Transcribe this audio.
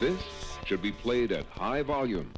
This should be played at high volume.